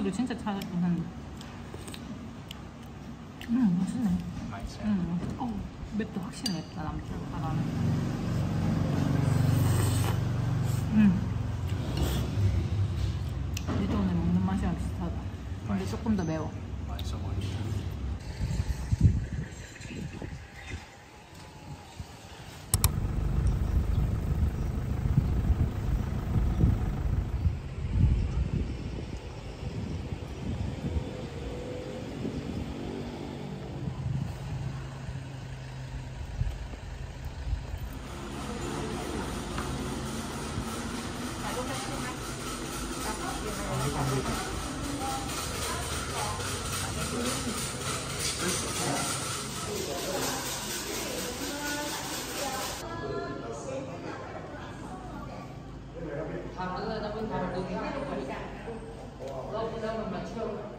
국수를 진짜 찾았긴 한데. 음, 맛있네. 맛있어요. 음, 어, 맵도 확실히 맵다, 남쪽보다는. 음. 일본에 먹는 맛이랑 비슷하다. 근데. 조금 더 매워. 맛있어 보이죠. 他们 bây 他，都听 trong thời.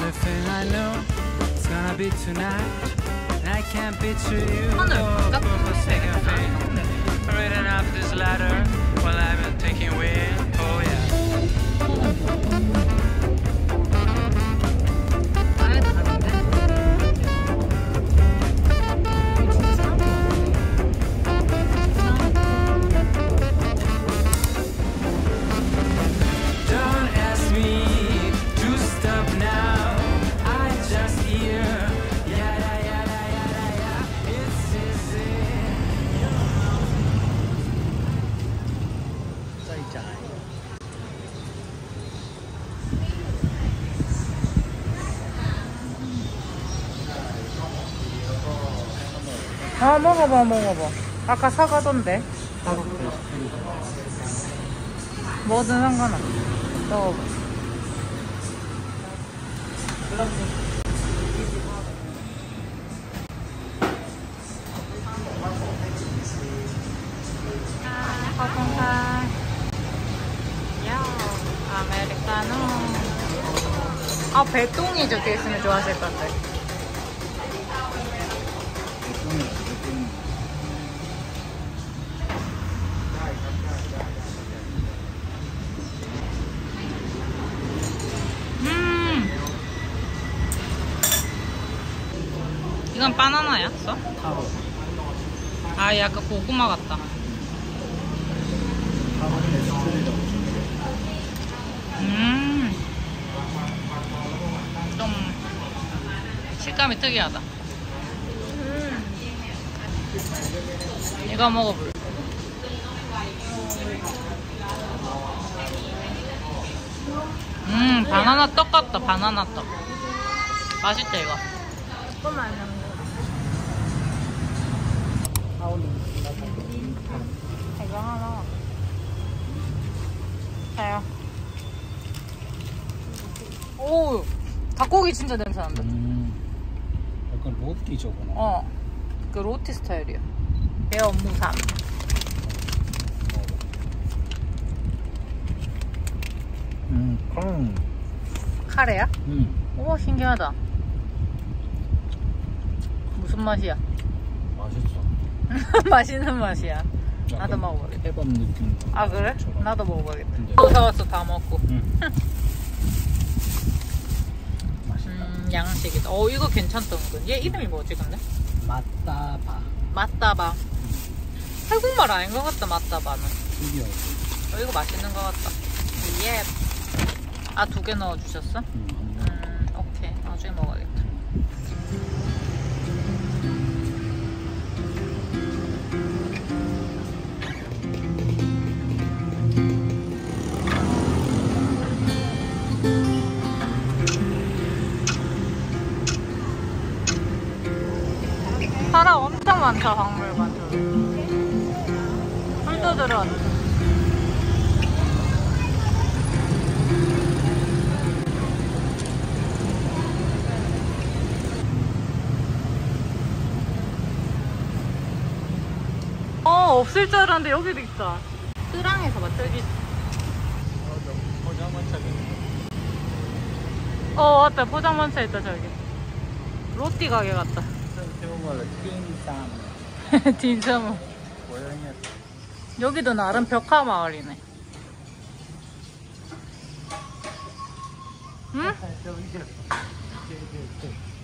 only thing I know it's gonna be tonight. And I can't picture you. Oh, no. That's oh, oh Reading up this letter while I'm taking wind. Oh, yeah. 아 먹어봐 먹어봐. 아까 사가던데. 뭐든 상관없어. 먹어봐. 아메리카노. 아 배똥이 적혀 있으면 좋아하실 것 같아 이건 바나나야? 써? 타로. 아, 약간 고구마 같다. 타로 페스트리라고. 음. 좀 식감이 특이하다. 이거 먹어볼래. 음, 바나나 떡 같다, 바나나 떡. 맛있다, 이거. 조금만 남 자요. 오, 닭고기 진짜 냄새 난다. 음. 약간 로티저구나. 어, 그 로티 스타일이야. 배어 무삼. 음, 콩. 카레야? 음. 우와, 신기하다. 무슨 맛이야? 맛있어. 맛있는 맛이야. 나도 먹어볼게. 해밥 느낌. 아, 그래? 저런. 나도 먹어봐야겠다. 근데- 또 사왔어, 다 먹고. 음. 맛있다. 음, 양식이다. 어 이거 괜찮다 은근. 얘 이름이 뭐지 근데? 맞다봐. 맛다바. 태국말 아닌 것 같다 맛다바는. 드디어. 어, 이거 맛있는 것 같다. 예. 아두 개 넣어 주셨어? 음, 음 오케이 나중에 먹어야겠다. 엄청 많다 박물관 저기. 풀도 들어왔네. 어 없을 줄 알았는데 여기도 있다. 뜨랑에서 봐 저기. 포장마차가 어 맞다 포장마차 있다 저기. 로띠 가게 같다. 태국말로. 진짜 뭐. 고양이 여기도 나름 벽화 마을이네. 응?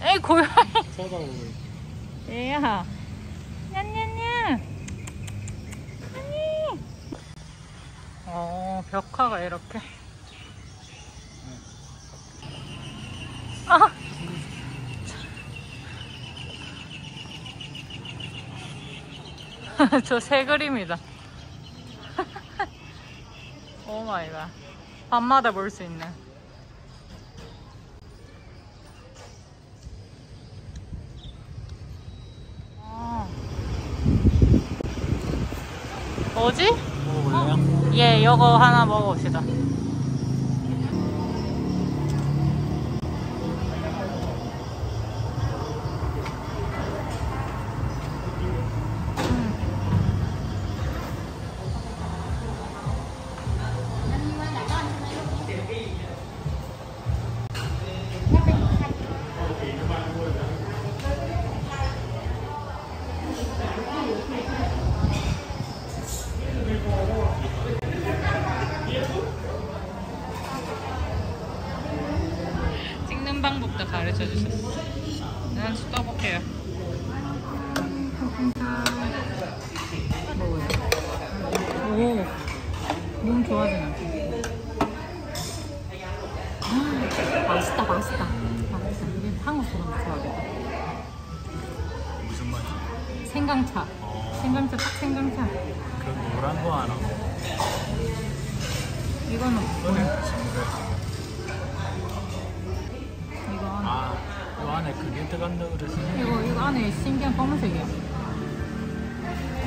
에이 고양이. 쳐다보고 있어. 얘야. 냔냔냔. 아니. 어 벽화가 이렇게. 아. 저 새 그림이다. 오 마이 갓. 밤마다 볼 수 있는. 아. 뭐지? 먹어볼래요? 예, 이거 하나 먹어봅시다. 가르쳐 주셨어. 난 떠볼게요. 먹어요. 오, 너무 좋아지네. 아, 맛있다, 맛있다. 맛있어. 이게 한국 사람 좋아하겠다. 무슨 맛이야? 생강차. 어, 생강차, 딱 생강차. 그 노란 거 하나. 이거는 뭐야? 아, 이 안에 그게 들어간다 그래서. 이거, 이거 안에 신기한 검은색이야.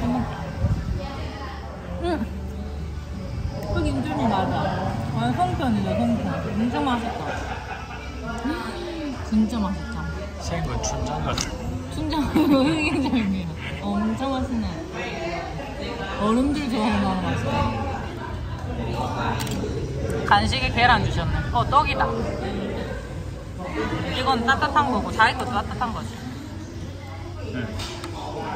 어머. 응. 여기 인절미 맞아. 아, 송편이죠, 송편. 엄청 맛있다. 진짜 맛있다. 생건 춘장 같은. 춘장 이거 흑인절미야. 엄청 맛있네. 어른들 좋아하는 맛이다. 간식에 계란 주셨네. 어, 떡이다. 이건 따뜻한 거고, 자기 것도 따뜻한 거지. 네.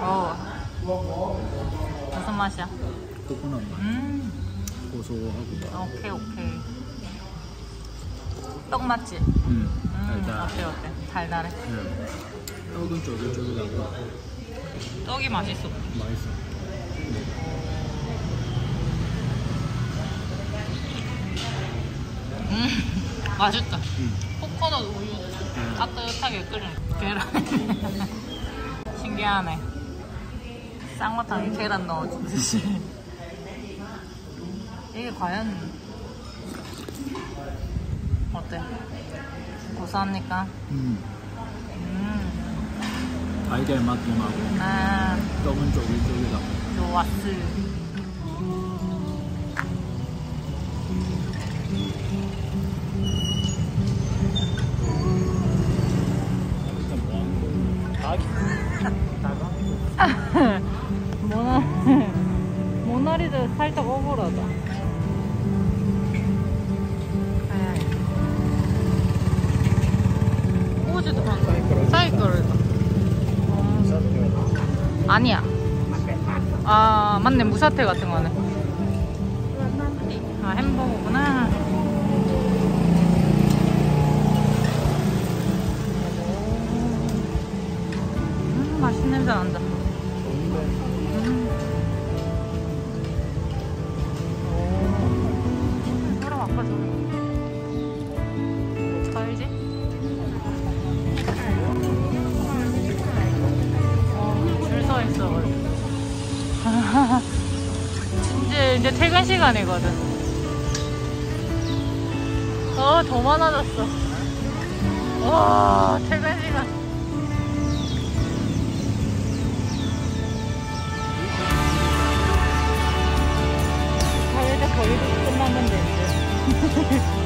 어. 무슨 맛이야? 코코넛 맛. 음, 고소하고. 오케이, 오케이. 떡 맛지? 음, 음, 달달. 어때, 어때? 달달해. 네. 떡은 쫄깃쫄깃하고 떡이 맛있어. 맛있어. 음, 맛있다. 음. 코코넛 우유 따뜻하게 끓인 계란. 신기하네. 쌍화탕에 계란 넣어주듯이. 이게 과연 어때? 고소합니까? 음. 음, 달걀 맛도 나고 아, 떡은 쫄깃쫄깃하고. 좋았어. 아 맞네. 무사태 같은 거네. 아 햄버거구나. 음, 맛있는 냄새 난다. 이제 퇴근 시간이거든. 어, 더 많아졌어. 와, 퇴근 시간. 사회적 거리도 끝났는데, 이제.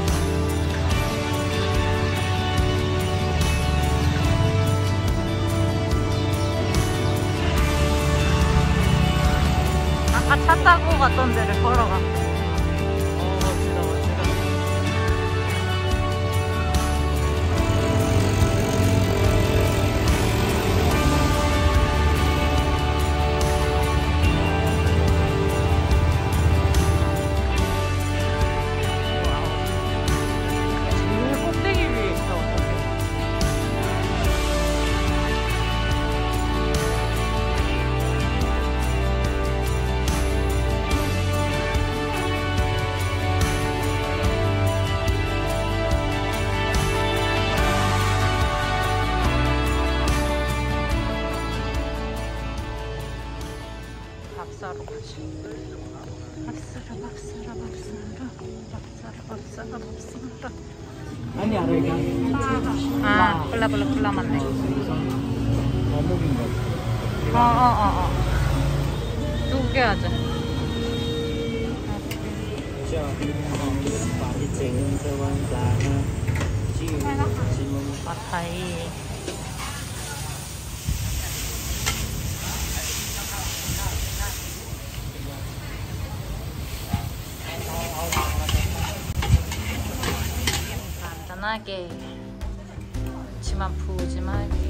갔던 데를 걸어가. 밥 사러 가자. 밥 사러, 밥 사러, 밥 사러. 밥 사러, 밥 사러, 밥 사러. 아니 아니 아, 플라 플라 플라 맞네. 것 어, 어. 두개 하자. 마타이. 간단하게. 치만 푸짐하게